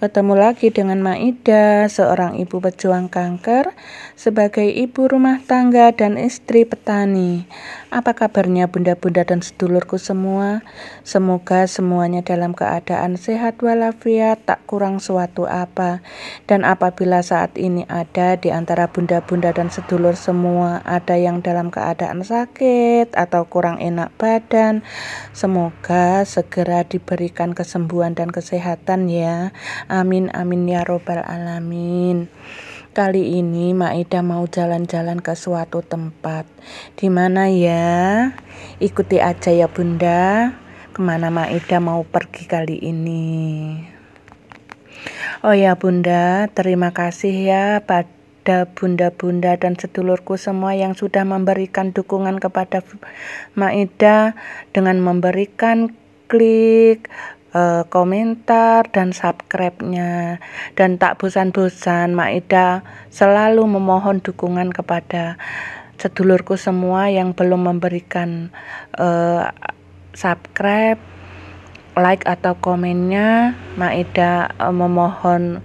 Ketemu lagi dengan Maida, seorang ibu pejuang kanker, sebagai ibu rumah tangga dan istri petani. Apa kabarnya bunda-bunda dan sedulurku semua? Semoga semuanya dalam keadaan sehat walafiat, tak kurang suatu apa. Dan apabila saat ini ada di antara bunda-bunda dan sedulur semua, ada yang dalam keadaan sakit atau kurang enak badan, semoga segera diberikan kesembuhan dan kesehatan ya. Amin amin ya robbal alamin. Kali ini Maida mau jalan-jalan ke suatu tempat. Di mana ya? Ikuti aja ya Bunda. Ke mana Maida mau pergi kali ini? Oh ya Bunda, terima kasih ya pada bunda-bunda dan sedulurku semua yang sudah memberikan dukungan kepada Maida dengan memberikan klik uh, komentar dan subscribe-nya. Dan tak bosan-bosan Maida selalu memohon dukungan kepada sedulurku semua yang belum memberikan uh, subscribe like atau komennya. Maida uh, memohon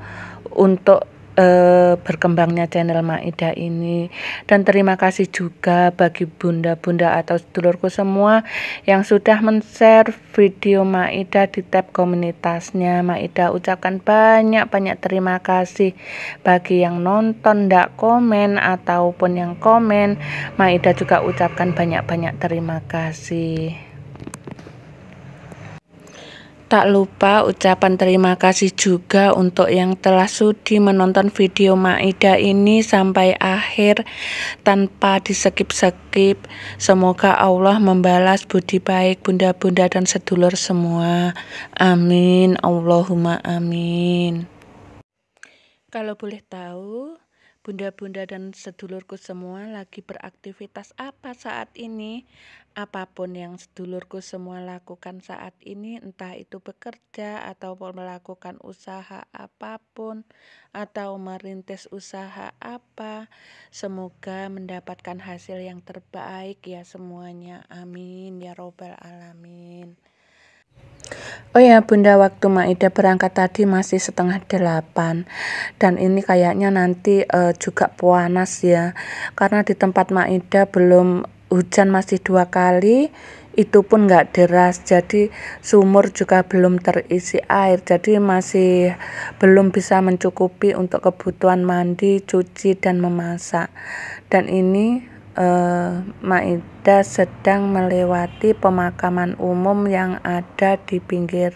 untuk uh, berkembangnya channel Maida ini. Dan terima kasih juga bagi bunda-bunda atau sedulurku semua yang sudah men-share video Maida di tab komunitasnya. Maida ucapkan banyak-banyak terima kasih bagi yang nonton ndak komen ataupun yang komen. Maida juga ucapkan banyak-banyak terima kasih Tak lupa ucapan terima kasih juga untuk yang telah sudi menonton video Maida ini sampai akhir tanpa disekip-sekip. Semoga Allah membalas budi baik bunda-bunda dan sedulur semua. Amin. Allahumma amin. Kalau boleh tahu, bunda-bunda dan sedulurku semua lagi beraktivitas apa saat ini? Apa pun yang sedulurku semua lakukan saat ini, entah itu bekerja atau melakukan usaha apa pun atau merintis usaha apa, semoga mendapatkan hasil yang terbaik ya semuanya. Amin ya robbal alamin. Oh ya bunda waktu Maida berangkat tadi masih setengah delapan dan ini kayaknya nanti uh, juga panas ya karena di tempat Maida belum hujan masih dua kali itu pun nggak deras jadi sumur juga belum terisi air jadi masih belum bisa mencukupi untuk kebutuhan mandi cuci dan memasak dan ini uh, Maida sedang melewati pemakaman umum yang ada di pinggir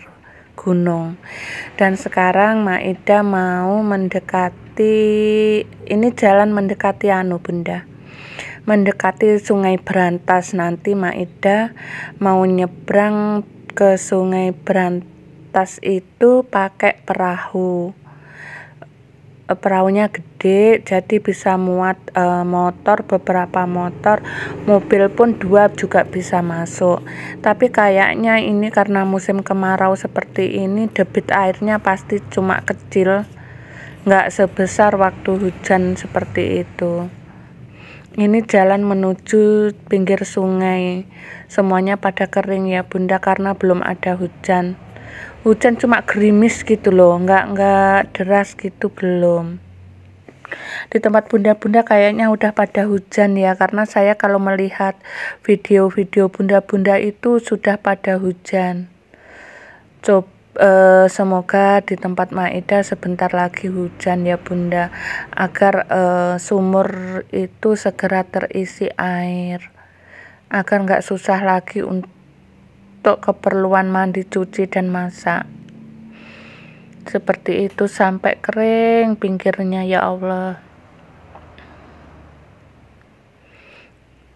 gunung. Dan sekarang Maida mau mendekati ini jalan mendekati anu Bunda. Mendekati Sungai Berantas nanti Maida mau nyebrang ke Sungai Berantas itu pakai perahu. Eh, perahunya gede jadi bisa muat e, motor beberapa motor. Mobil pun dua juga bisa masuk. Tapi kayaknya ini karena musim kemarau seperti ini debit airnya pasti cuma kecil. Nggak sebesar waktu hujan seperti itu ini jalan menuju pinggir sungai. Semuanya pada kering ya bunda karena belum ada hujan. Hujan cuma gerimis gitu loh nggak nggak deras gitu belum. Di tempat bunda-bunda kayaknya udah pada hujan ya karena saya kalau melihat video-video bunda-bunda itu sudah pada hujan. Coba uh, semoga di tempat Maida sebentar lagi hujan ya bunda agar uh, sumur itu segera terisi air agar nggak susah lagi untuk keperluan mandi, cuci, dan masak. Seperti itu sampai kering pinggirnya ya Allah.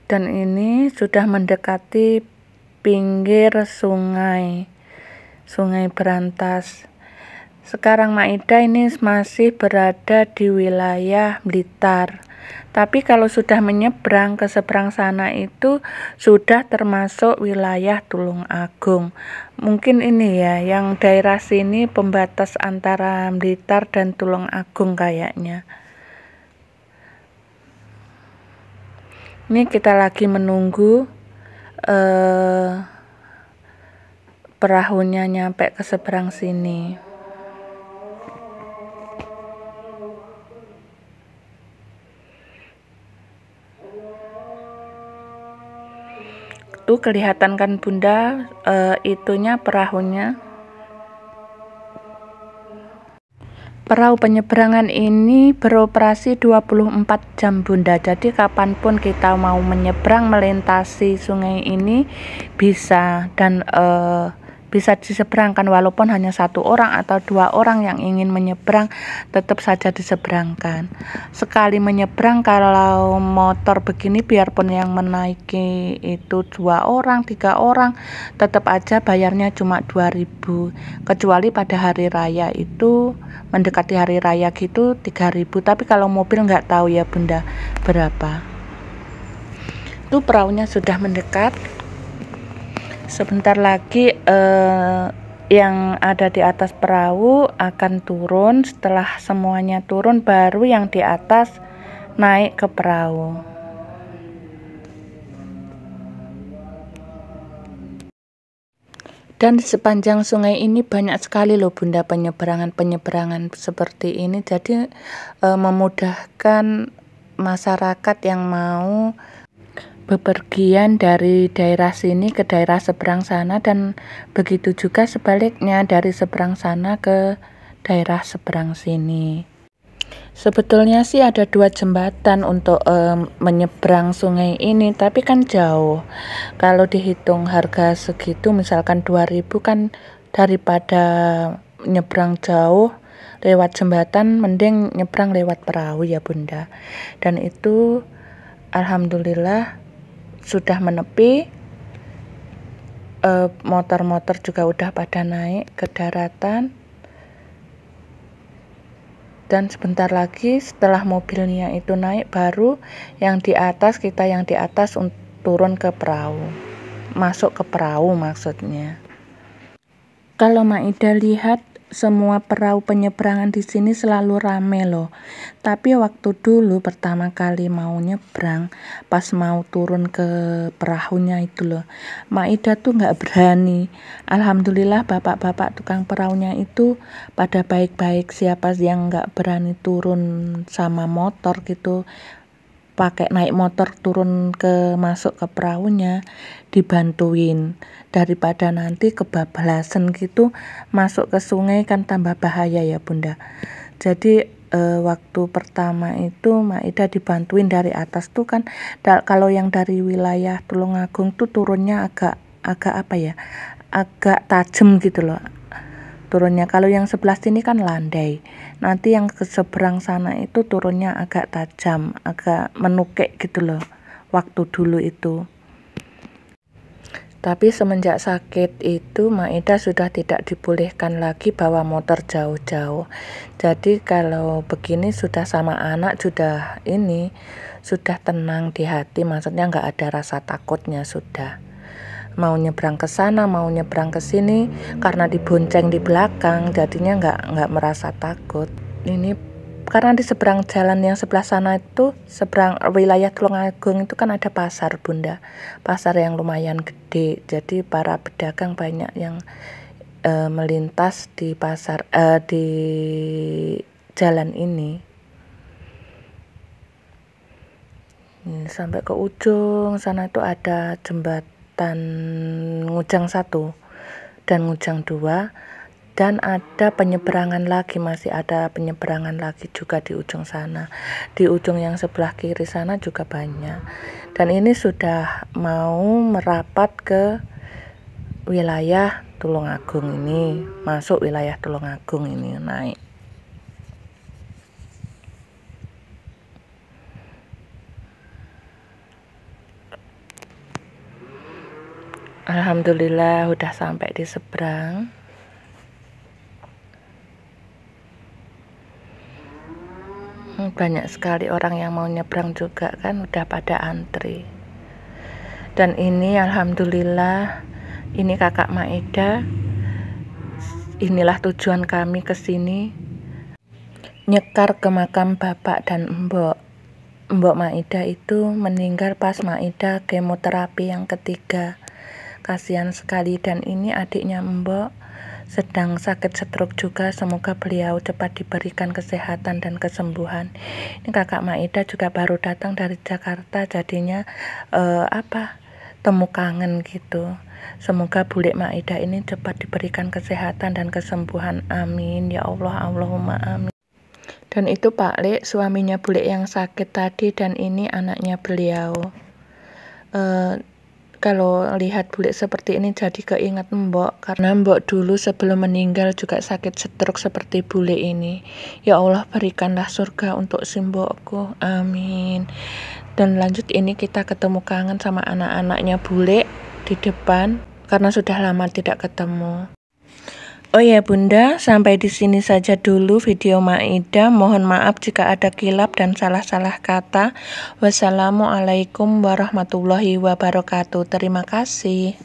Dan ini sudah mendekati pinggir sungai. Sungai Berantas. Sekarang Maida ini masih berada di wilayah Blitar. Tapi kalau sudah menyeberang ke seberang sana itu sudah termasuk wilayah Tulung Agung. Mungkin ini ya yang daerah sini pembatas antara Blitar dan Tulung Agung kayaknya. Ini kita lagi menunggu eh, perahunya nyampe ke seberang sini. Tuh kelihatan kan Bunda uh, itunya perahunya. Perahu penyeberangan ini beroperasi 24 jam Bunda. Jadi kapan pun kita mau menyeberang melintasi sungai ini bisa dan uh, bisa diseberangkan walaupun hanya satu orang atau dua orang yang ingin menyeberang tetap saja diseberangkan. Sekali menyeberang kalau motor begini biarpun yang menaiki itu dua orang tiga orang tetap aja bayarnya cuma 2000 kecuali pada hari raya itu mendekati hari raya gitu 3000 tapi kalau mobil nggak tahu ya bunda berapa. Itu perahunya sudah mendekat sebentar lagi eh, yang ada di atas perahu akan turun. Setelah semuanya turun baru yang di atas naik ke perahu. Dan di sepanjang sungai ini banyak sekali loh bunda penyeberangan-penyeberangan seperti ini. Jadi e, memudahkan masyarakat yang mau bepergian dari daerah sini ke daerah seberang sana dan begitu juga sebaliknya dari seberang sana ke daerah seberang sini. Sebetulnya sih ada dua jembatan untuk um, menyeberang sungai ini, tapi kan jauh. Kalau dihitung harga segitu, misalkan 2000 kan daripada nyebrang jauh lewat jembatan, mending nyebrang lewat perahu ya bunda. Dan itu alhamdulillah sudah menepi eh, motor-motor juga udah pada naik ke daratan. Dan sebentar lagi setelah mobilnya itu naik baru yang di atas kita yang di atas turun ke perahu. Masuk ke perahu maksudnya. Kalau Maida lihat semua perahu penyeberangan di sini selalu rame loh. Tapi waktu dulu pertama kali mau nyebrang, pas mau turun ke perahunya itu loh, Maida tuh nggak berani. Alhamdulillah bapak-bapak tukang perahunya itu pada baik-baik. Siapa yang nggak berani turun sama motor gitu, pakai naik motor turun ke masuk ke perahunya dibantuin daripada nanti kebablasan gitu masuk ke sungai kan tambah bahaya ya bunda. Jadi e, waktu pertama itu Maida dibantuin dari atas tuh kan da, kalau yang dari wilayah Tulungagung tuh turunnya agak agak apa ya agak tajam gitu loh turunnya. Kalau yang sebelah sini kan landai. Nanti yang ke seberang sana itu turunnya agak tajam agak menukik gitu loh waktu dulu itu tapi semenjak sakit itu Maida sudah tidak dibolehkan lagi bawa motor jauh-jauh. Jadi kalau begini sudah sama anak sudah ini sudah tenang di hati. Maksudnya nggak ada rasa takutnya sudah. Mau nyebrang ke sana mau nyebrang ke sini karena dibonceng di belakang jadinya nggak nggak merasa takut. Ini karena di seberang jalan yang sebelah sana itu seberang wilayah Tulungagung itu kan ada pasar bunda. Pasar yang lumayan gede. Jadi para pedagang banyak yang uh, melintas di pasar uh, di jalan ini. Sampai ke ujung sana itu ada jembat dan Ngujang satu dan Ngujang dua dan ada penyeberangan lagi masih ada penyeberangan lagi juga di ujung sana. Di ujung yang sebelah kiri sana juga banyak. Dan ini sudah mau merapat ke wilayah Tulungagung ini. Masuk wilayah Tulungagung ini naik. Alhamdulillah udah sampai di seberang. Banyak sekali orang yang mau nyebrang juga kan udah pada antri. Dan ini alhamdulillah ini kakak Maeda. Inilah tujuan kami ke sini. Nyekar ke makam bapak dan mbok. Mbok Maida itu meninggal pas Maida kemoterapi yang ketiga kasihan sekali dan ini adiknya Mbok sedang sakit stroke juga semoga beliau cepat diberikan kesehatan dan kesembuhan. Ini kakak Maida juga baru datang dari Jakarta jadinya uh, apa temu kangen gitu. Semoga Bulik Maida ini cepat diberikan kesehatan dan kesembuhan. Amin. Ya Allah Allahumma amin. Dan itu Pak Lek suaminya Bulik yang sakit tadi dan ini anaknya beliau. Uh, kalau lihat bulik seperti ini jadi keinget mbok karena mbok dulu sebelum meninggal juga sakit stroke seperti bulik ini. Ya Allah berikanlah surga untuk si mbokku. Amin. Dan lanjut ini kita ketemu kangen sama anak-anaknya bulik di depan karena sudah lama tidak ketemu Oh ya Bunda, sampai di sini saja dulu video Maida. Mohon maaf jika ada kilap dan salah-salah kata. Wassalamualaikum warahmatullahi wabarakatuh. Terima kasih.